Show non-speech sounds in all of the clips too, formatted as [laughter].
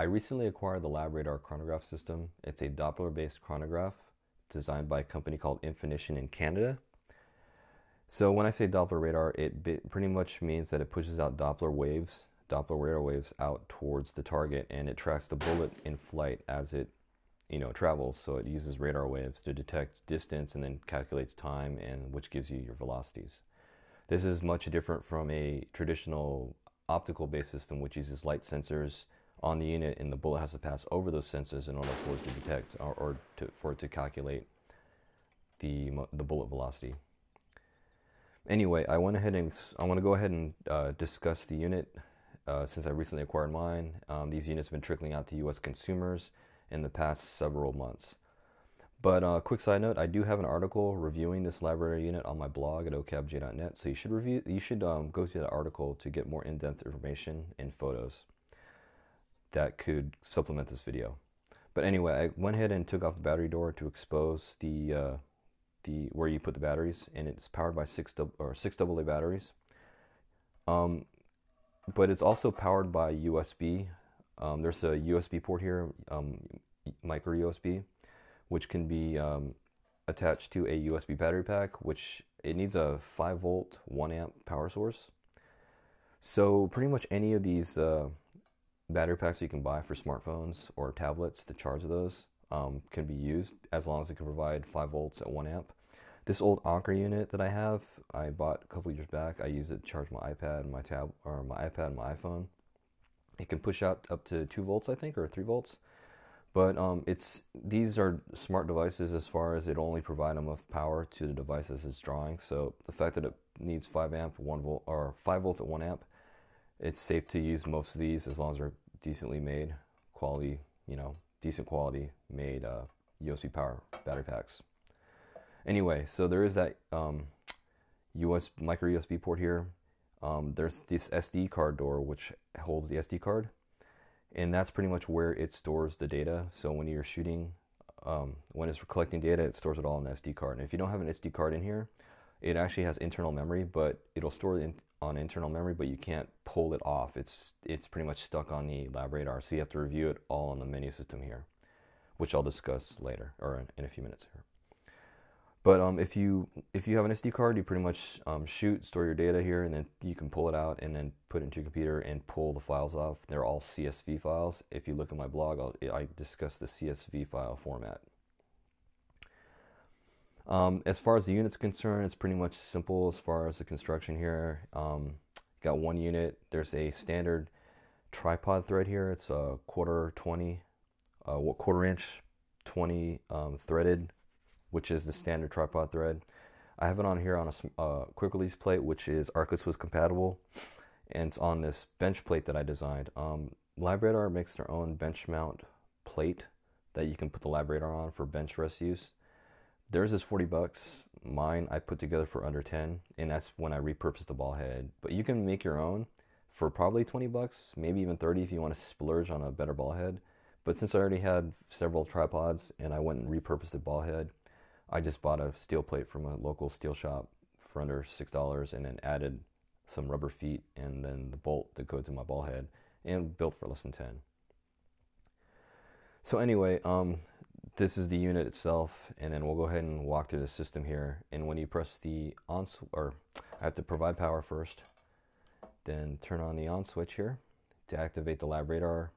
I recently acquired the LabRadar chronograph system. It's a Doppler based chronograph designed by a company called Infinition in Canada. So when I say Doppler radar, it pretty much means that it pushes out Doppler waves, Doppler radar waves out towards the target and it tracks the bullet in flight as it you know travels so it uses radar waves to detect distance and then calculates time and which gives you your velocities this is much different from a traditional optical based system which uses light sensors on the unit and the bullet has to pass over those sensors in order for it to detect or, or to, for it to calculate the, the bullet velocity. Anyway, I went ahead and I want to go ahead and uh, discuss the unit uh, since I recently acquired mine. Um, these units have been trickling out to U.S. consumers in the past several months. But uh, quick side note, I do have an article reviewing this LabRadar unit on my blog at ocabj.net. So you should review, you should um, go through that article to get more in-depth information and photos that could supplement this video. But anyway, I went ahead and took off the battery door to expose the uh, the where you put the batteries, and it's powered by six or six AA batteries. Um, but it's also powered by USB. Um, there's a USB port here, um, micro USB, which can be um, attached to a USB battery pack, which it needs a 5 volt, 1 amp power source. So pretty much any of these uh, battery packs you can buy for smartphones or tablets to charge those um, can be used as long as it can provide 5 volts at 1 amp. This old Anker unit that I have, I bought a couple years back. I use it to charge my iPad, my tab, or my iPad, and my iPhone. It can push out up to two volts, I think, or three volts. But um, it's these are smart devices as far as it only provide enough power to the devices it's drawing. So the fact that it needs five amp, one volt, or five volts at one amp, it's safe to use most of these as long as they're decently made, quality, you know, decent quality made uh, USB power battery packs. Anyway, so there is that um, US micro USB port here. Um, there's this SD card door which holds the SD card, and that's pretty much where it stores the data. So when you're shooting, um, when it's collecting data, it stores it all in an SD card. And if you don't have an SD card in here, it actually has internal memory, but it'll store it in, on internal memory, but you can't pull it off. It's it's pretty much stuck on the LabRadar, so you have to review it all on the menu system here, which I'll discuss later or in, in a few minutes here. But um, if you if you have an SD card, you pretty much um, shoot, store your data here, and then you can pull it out and then put it into your computer and pull the files off. They're all CSV files. If you look at my blog, I'll, I discuss the CSV file format. Um, as far as the unit's concerned, it's pretty much simple as far as the construction here. Um, got one unit. There's a standard tripod thread here. It's a quarter 20, uh, quarter inch 20 um, threaded, which is the standard tripod thread. I have it on here on a uh, quick release plate, which is Arca-Swiss compatible, and it's on this bench plate that I designed. Um, LabRadar makes their own bench mount plate that you can put the LabRadar on for bench rest use. Theirs is 40 bucks. Mine I put together for under 10, and that's when I repurposed the ball head. But you can make your own for probably 20 bucks, maybe even 30 if you want to splurge on a better ball head. But since I already had several tripods and I went and repurposed the ball head, I just bought a steel plate from a local steel shop for under $6 and then added some rubber feet and then the bolt to go to my ball head and built for less than 10. So anyway, um, this is the unit itself and then we'll go ahead and walk through the system here. And when you press the on or I have to provide power first then turn on the on switch here to activate the LabRadar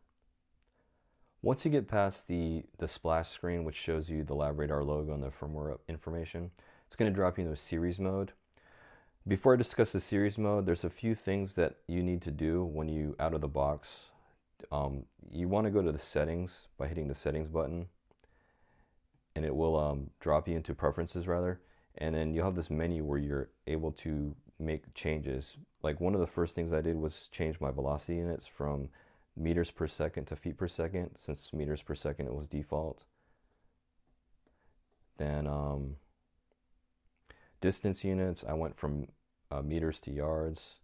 once you get past the the splash screen which shows you the LabRadar logo and the firmware information it's going to drop you into series mode. Before I discuss the series mode there's a few things that you need to do when you out of the box. Um, you want to go to the settings by hitting the settings button and it will um, drop you into preferences rather. And then you'll have this menu where you're able to make changes. Like one of the first things I did was change my velocity units from meters per second to feet per second. Since meters per second it was default. Then um, distance units I went from uh, meters to yards.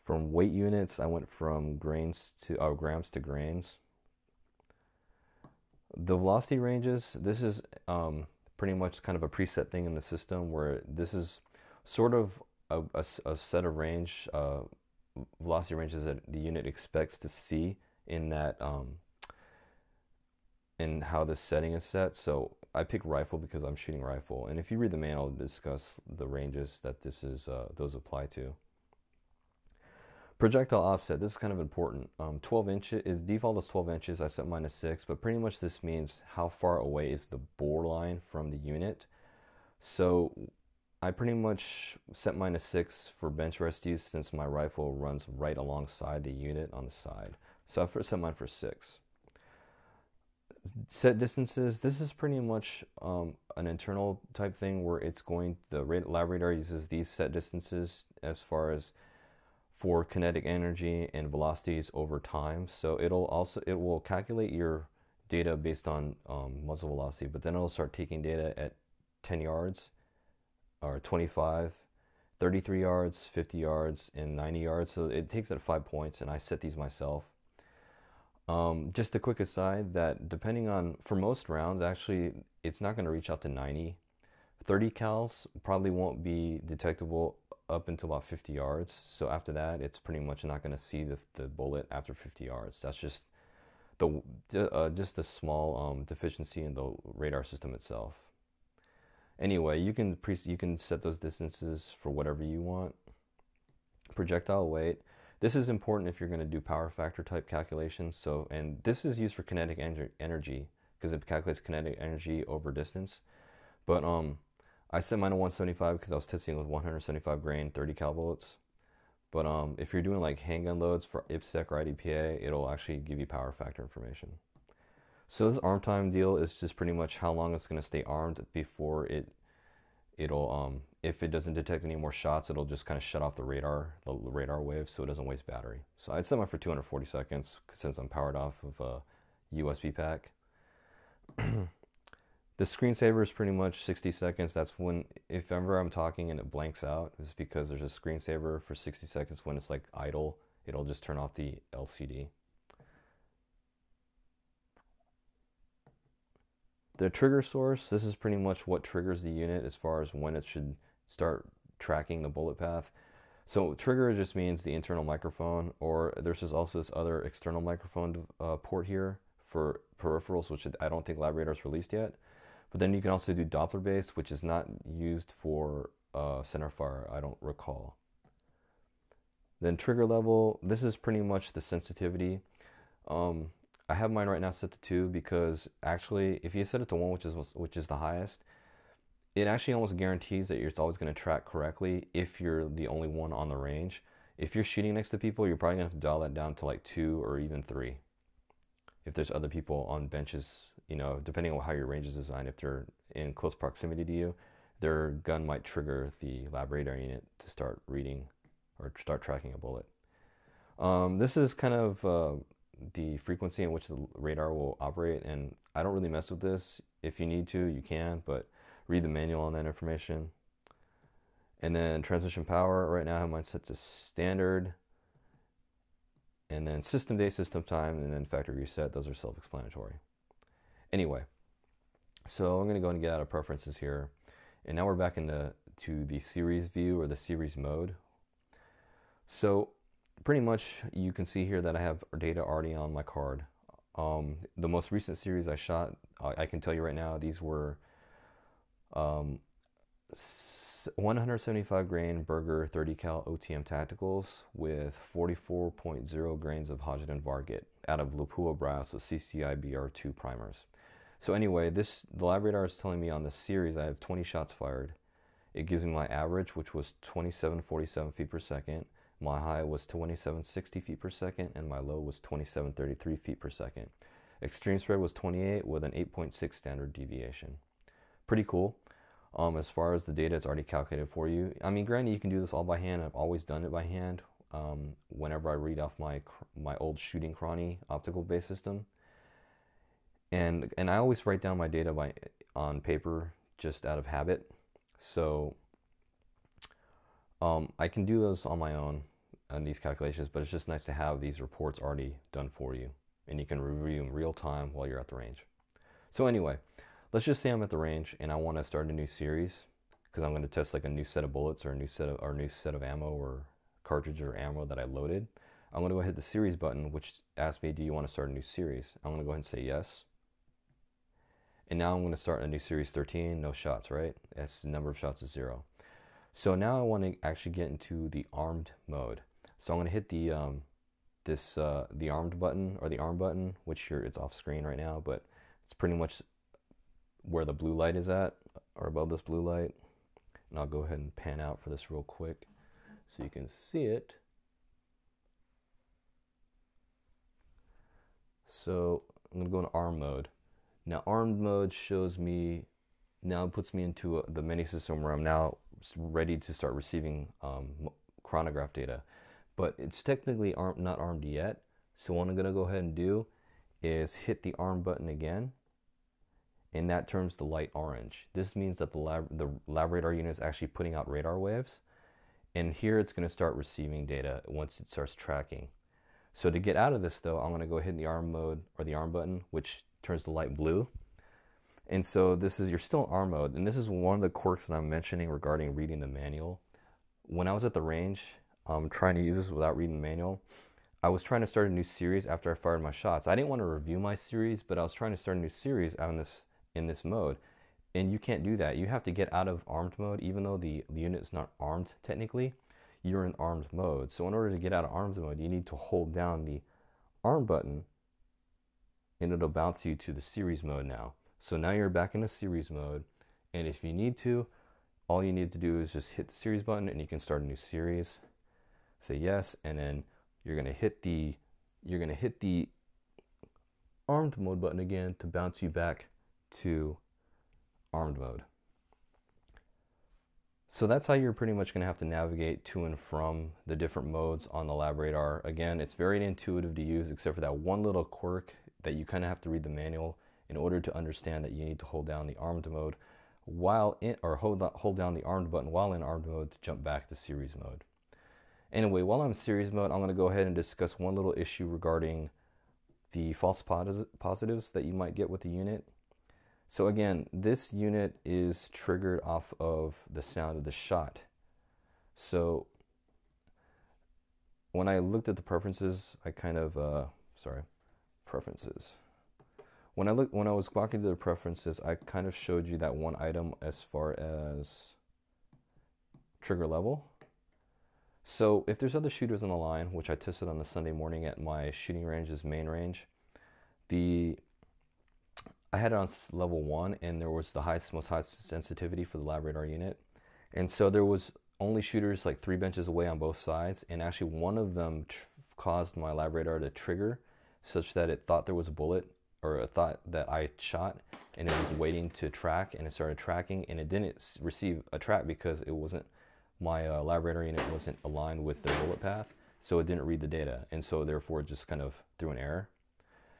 From weight units I went from grains to uh, grams to grains the velocity ranges, this is um, pretty much kind of a preset thing in the system where this is sort of a, a, a set of range, uh, velocity ranges that the unit expects to see in that um, in how this setting is set. So I pick rifle because I'm shooting rifle, and if you read the manual, I'll discuss the ranges that this is uh, those apply to. Projectile offset, this is kind of important. Um, 12 inches, default is 12 inches, I set 6, but pretty much this means how far away is the bore line from the unit. So I pretty much set 6 for bench rest use since my rifle runs right alongside the unit on the side. So I first set mine for 6. Set distances, this is pretty much um, an internal type thing where it's going, the LabRadar uses these set distances as far as for kinetic energy and velocities over time. So it'll also it will calculate your data based on um, muzzle velocity, but then it'll start taking data at 10 yards or 25, 33 yards, 50 yards, and 90 yards. So it takes at five points, and I set these myself. Um, just a quick aside that depending on for most rounds, actually, it's not going to reach out to 90. 30 cals probably won't be detectable up until about 50 yards. So after that, it's pretty much not going to see the, the bullet after 50 yards. That's just the uh, just a small um, deficiency in the radar system itself. Anyway, you can pre- you can set those distances for whatever you want. Projectile weight. This is important if you're going to do power factor type calculations. So, and this is used for kinetic en- energy because it calculates kinetic energy over distance. But um, I set mine to 175 because I was testing with 175 grain 30 cal bullets. But um, if you're doing like handgun loads for IPSC or IDPA, it'll actually give you power factor information. So this arm time deal is just pretty much how long it's going to stay armed before it it'll um if it doesn't detect any more shots, it'll just kind of shut off the radar the radar wave so it doesn't waste battery. So I'd set mine for 240 seconds since I'm powered off of a USB pack. [clears throat] The screensaver is pretty much 60 seconds. That's when, if ever I'm talking and it blanks out, it's because there's a screensaver for 60 seconds. When it's like idle, it'll just turn off the LCD. The trigger source, this is pretty much what triggers the unit as far as when it should start tracking the bullet path. So trigger just means the internal microphone, or there's just also this other external microphone uh, port here for peripherals, which I don't think LabRadar's released yet. But then you can also do Doppler based, which is not used for uh, center fire, I don't recall. Then trigger level, this is pretty much the sensitivity. Um, I have mine right now set to two because actually, if you set it to one, which is which is the highest, it actually almost guarantees that it's always going to track correctly if you're the only one on the range. If you're shooting next to people, you're probably going to have to dial that down to like two or even three. If there's other people on benches you know, depending on how your range is designed, if they're in close proximity to you, their gun might trigger the LabRadar unit to start reading or start tracking a bullet. Um, this is kind of uh, the frequency in which the radar will operate, and I don't really mess with this. If you need to, you can, but read the manual on that information. And then transmission power, right now I have mine set to standard. And then system day, system time, and then factory reset, those are self explanatory. Anyway, so I'm going to go and get out of preferences here. And now we're back into to the series view or the series mode. So pretty much you can see here that I have data already on my card. Um, the most recent series I shot, I can tell you right now, these were um, 175 grain Berger 30 cal OTM tacticals with 44.0 grains of Hodgdon Varget out of Lapua brass with CCI BR2 primers. So anyway, this the LabRadar is telling me on this series I have 20 shots fired. It gives me my average, which was 2747 feet per second. My high was 2760 feet per second, and my low was 2733 feet per second. Extreme spread was 28 with an 8.6 standard deviation. Pretty cool. Um, as far as the data, it's already calculated for you. I mean, granted, you can do this all by hand. I've always done it by hand. Um, whenever I read off my my old shooting chrony optical base system, and and I always write down my data by on paper just out of habit. So um, I can do those on my own on these calculations, but it's just nice to have these reports already done for you, and you can review them real time while you're at the range. So anyway, let's just say I'm at the range and I want to start a new series because I'm going to test like a new set of bullets or a new set of or a new set of ammo or cartridge or ammo that I loaded. I'm going to go hit the series button, which asks me, do you want to start a new series? I'm going to go ahead and say yes. And now I'm going to start a new series 13, no shots, right? That's the number of shots is zero. So now I want to actually get into the armed mode. So I'm going to hit the um, this uh, the armed button or the arm button, which it's off screen right now, but it's pretty much where the blue light is at, or above this blue light. And I'll go ahead and pan out for this real quick so you can see it. So I'm going to go in arm mode. Now armed mode shows me, now puts me into a, the mini system where I'm now ready to start receiving um, chronograph data. But it's technically arm, not armed yet. So what I'm going to go ahead and do is hit the arm button again and that turns the light orange. This means that the lab, the LabRadar unit is actually putting out radar waves. And here it's going to start receiving data once it starts tracking. So to get out of this though, I'm going to go ahead and hit the arm mode or the arm button, which turns to light blue. And so this is, you're still in arm mode. And this is one of the quirks that I'm mentioning regarding reading the manual. When I was at the range, um, trying to use this without reading the manual, I was trying to start a new series after I fired my shots. I didn't want to review my series, but I was trying to start a new series on this in this mode. And you can't do that. You have to get out of armed mode, even though the, the unit is not armed technically, you're in armed mode. So in order to get out of armed mode, you need to hold down the arm button and it'll bounce you to the series mode now. So now you're back in the series mode. And if you need to, all you need to do is just hit the series button and you can start a new series. Say yes, and then you're gonna hit the you're gonna hit the armed mode button again to bounce you back to armed mode. So that's how you're pretty much going to have to navigate to and from the different modes on the LabRadar. Again, it's very intuitive to use except for that one little quirk that you kind of have to read the manual in order to understand that you need to hold down the armed mode while in or hold hold down the armed button while in armed mode to jump back to series mode. Anyway, while I'm in series mode, I'm going to go ahead and discuss one little issue regarding the false positives that you might get with the unit. So again, this unit is triggered off of the sound of the shot. So when I looked at the preferences, I kind of, uh, sorry, preferences. When I look, when I was walking through the preferences, I kind of showed you that one item as far as trigger level. So if there's other shooters on the line, which I tested on a Sunday morning at my shooting range's main range, the I had it on level one, and there was the highest, most high sensitivity for the LabRadar unit, and so there was only shooters like three benches away on both sides, and actually one of them caused my LabRadar to trigger, such that it thought there was a bullet or a thought that I shot, and it was waiting to track, and it started tracking, and it didn't receive a track because it wasn't my uh, LabRadar unit wasn't aligned with the bullet path, so it didn't read the data, and so therefore it just kind of threw an error.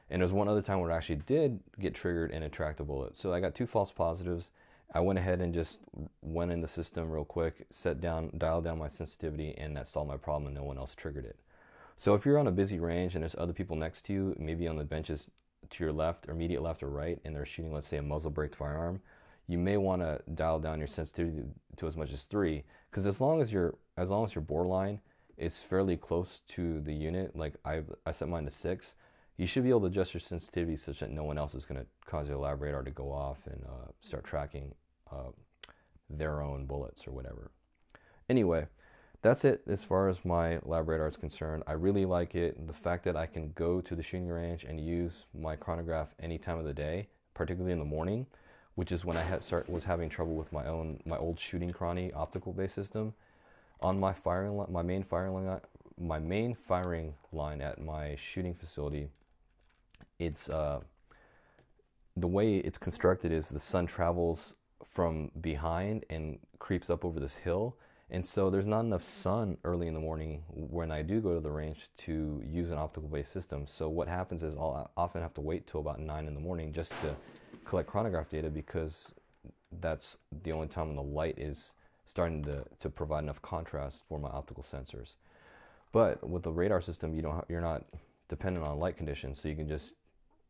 And there's one other time where it actually did get triggered and attract a bullet. So I got two false positives. I went ahead and just went in the system real quick, set down, dialed down my sensitivity, and that solved my problem and no one else triggered it. So if you're on a busy range and there's other people next to you, maybe on the benches to your left, or immediate left or right, and they're shooting, let's say, a muzzle brake firearm, you may want to dial down your sensitivity to as much as three, because as long as your as long as your bore line is fairly close to the unit, like I I set mine to six, you should be able to adjust your sensitivity such that no one else is going to cause your LabRadar to go off and uh, start tracking uh, their own bullets or whatever. Anyway, that's it as far as my LabRadar is concerned. I really like it. The fact that I can go to the shooting range and use my chronograph any time of the day, particularly in the morning, which is when I had start was having trouble with my own my old shooting chrony optical based system. On my firing my main firing line, my main firing line at my shooting facility it's uh, the way it's constructed is the sun travels from behind and creeps up over this hill. And so there's not enough sun early in the morning when I do go to the range to use an optical based system. So what happens is I'll often have to wait till about 9 in the morning just to collect chronograph data because that's the only time when the light is starting to, to provide enough contrast for my optical sensors. But with the radar system, you don't you're not dependent on light conditions, so you can just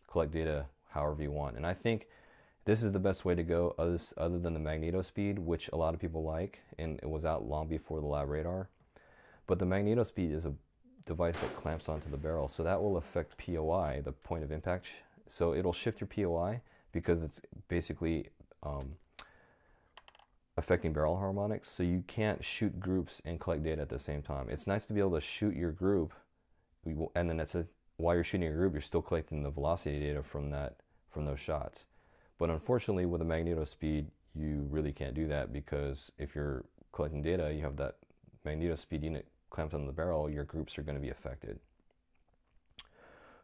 collect data however you want. And I think this is the best way to go other, than the MagnetoSpeed, which a lot of people like, and it was out long before the LabRadar. But the MagnetoSpeed is a device that clamps onto the barrel. So that will affect POI, the point of impact. So it'll shift your POI because it's basically um, affecting barrel harmonics. So you can't shoot groups and collect data at the same time. It's nice to be able to shoot your group, and then it's a, while you're shooting your group, you're still collecting the velocity data from that from those shots. But unfortunately, with a MagnetoSpeed, you really can't do that because if you're collecting data, you have that MagnetoSpeed unit clamped on the barrel, your groups are going to be affected.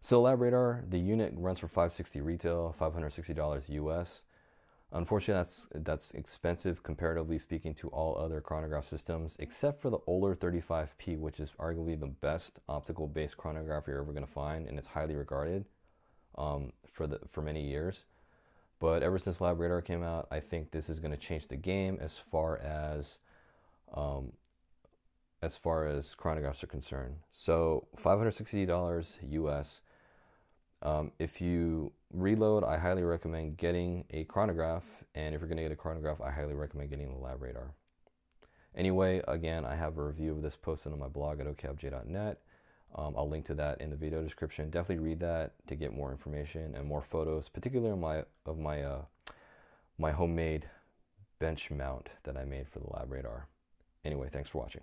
So LabRadar, the unit runs for 560 retail, $560 US. Unfortunately, that's that's expensive comparatively speaking to all other chronograph systems, except for the Oehler 35P, which is arguably the best optical-based chronograph you're ever going to find, and it's highly regarded um, for the for many years. But ever since LabRadar came out, I think this is going to change the game as far as um, as far as chronographs are concerned. So $560 US. Um, if you reload, I highly recommend getting a chronograph. And if you're going to get a chronograph, I highly recommend getting the LabRadar. Anyway, again, I have a review of this posted on my blog at ocabj.net. Um, I'll link to that in the video description. Definitely read that to get more information and more photos, particularly my of my uh, my homemade bench mount that I made for the LabRadar. Anyway, thanks for watching.